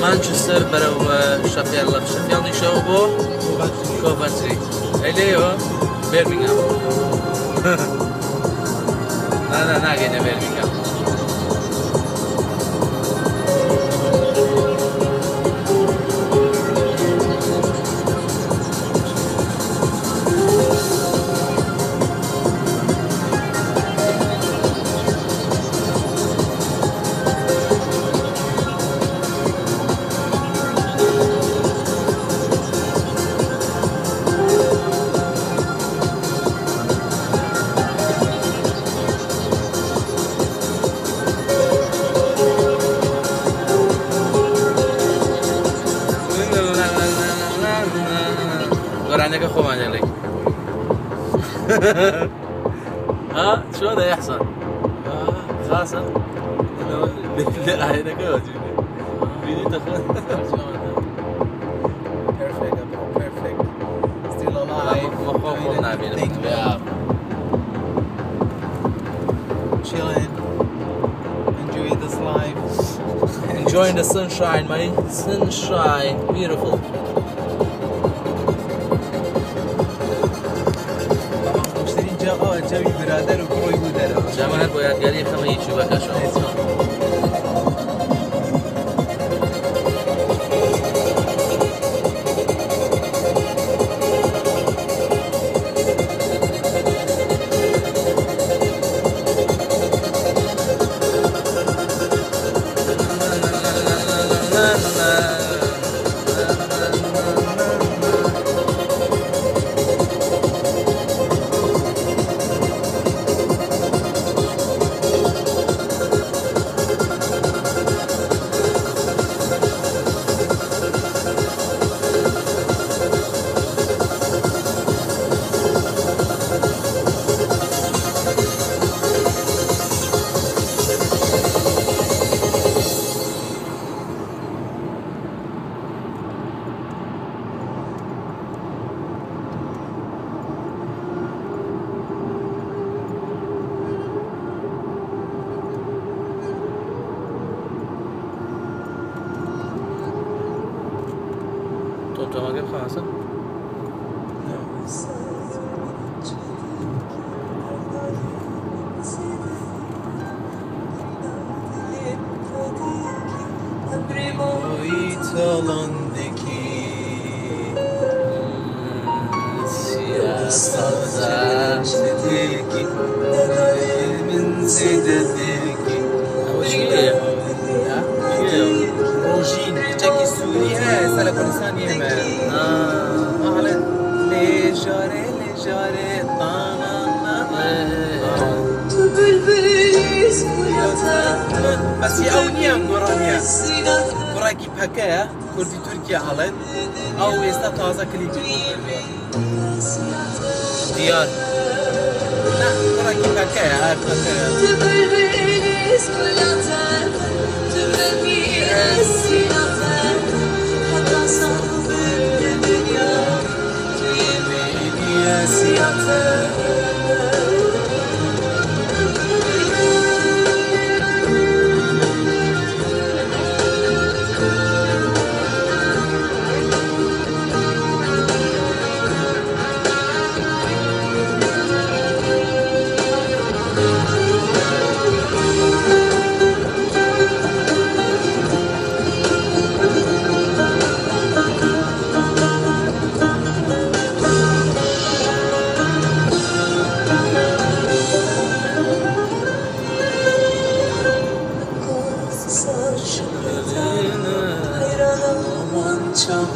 مانچستر برای شفیال شفیال نیشه و با کوپنتری ایلیو برمینگم نه نه نه گینه برمینگم ناگەینە بێرمینگام گۆرانەکە خۆمانە لێ ها شلون يحصل؟ خاصة عينك وجهك فيديو تاخذ Perfect, bro. Perfect. Still alive. مخوف doing نعمل everything, man. Chilling. Enjoy this life. Enjoying the sunshine, mate. Sunshine. Beautiful. آقا چمی برادر و کروی بودر جمعه باید گری خمه یه چوبه کشم তো তোমাকে খাওয়া Sadece bir gün, هاي سالك لسان يمن أعلى لجاري لجاري طانا Tu bülbül fırlatar بس أغنية قرانية Silah قراكي بحكاية كردي تركيا علن أو يستا تازا كليبي دیار لا قراكي بحكاية هاي بحكاية Tu bülbül fırlatar Tümemi esir Siyatı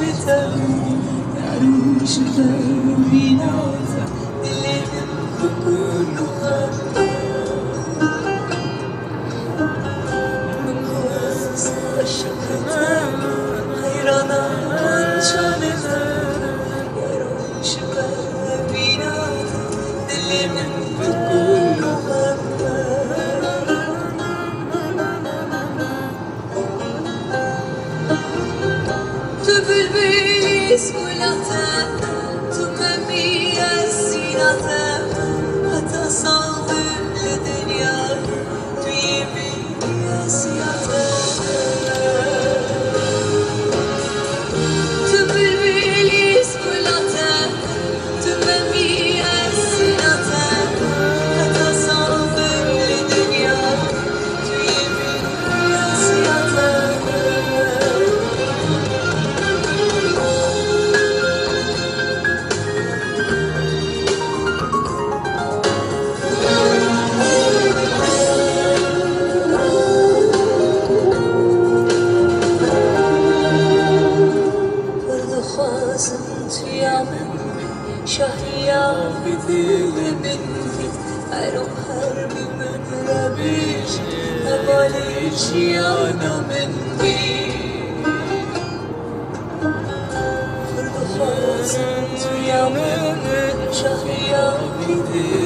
I don't know. place full of time. سلامة شهية بدل بنتي أروح حرب من ربيش أباليش يا أنا بنتي فرد خاصة يا من شهية بدل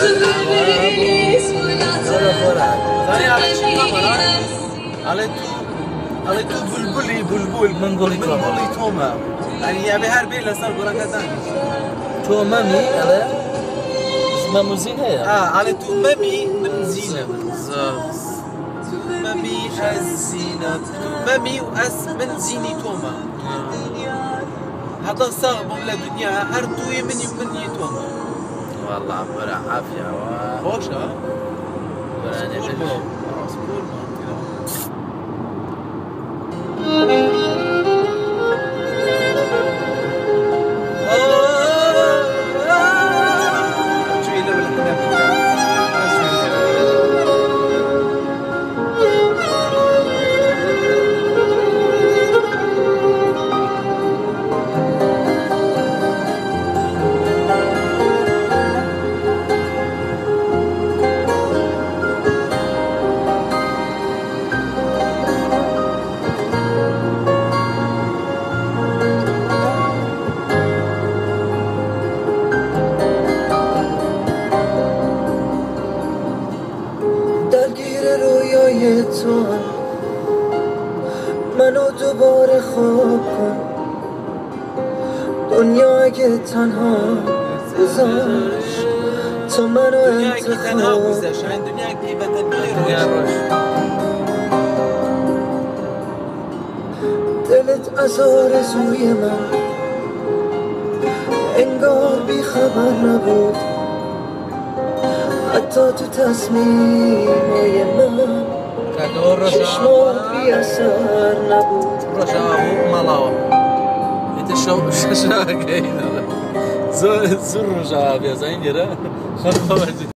بلبلی اسکولاتم ثانية على على تو على بلبلي بلبل منقولي توما. منقولي توما يعني يا بهر بين لسر قرا كذا تۆ مەمی ئەڵێ مەموزین هەیە آه على تو ممي من زينة ممي الزينة. تو ممي واس من زيني توما. هذا صاغ بولا دنيا هر توي مني توما. والله بەرە عافیاوە خوش ها؟ دوباره خواب کن. دنیا اگه تنها گذاشت تو منو انتخاب ڕۆژ دلت از آرزوی من انگار بی خبر نبود. حتی تو تصمیمای من چشمات بی اثر نبود. leżało, malało. I ty szałak, ej, no. Zurżała, wiesz, nie, no?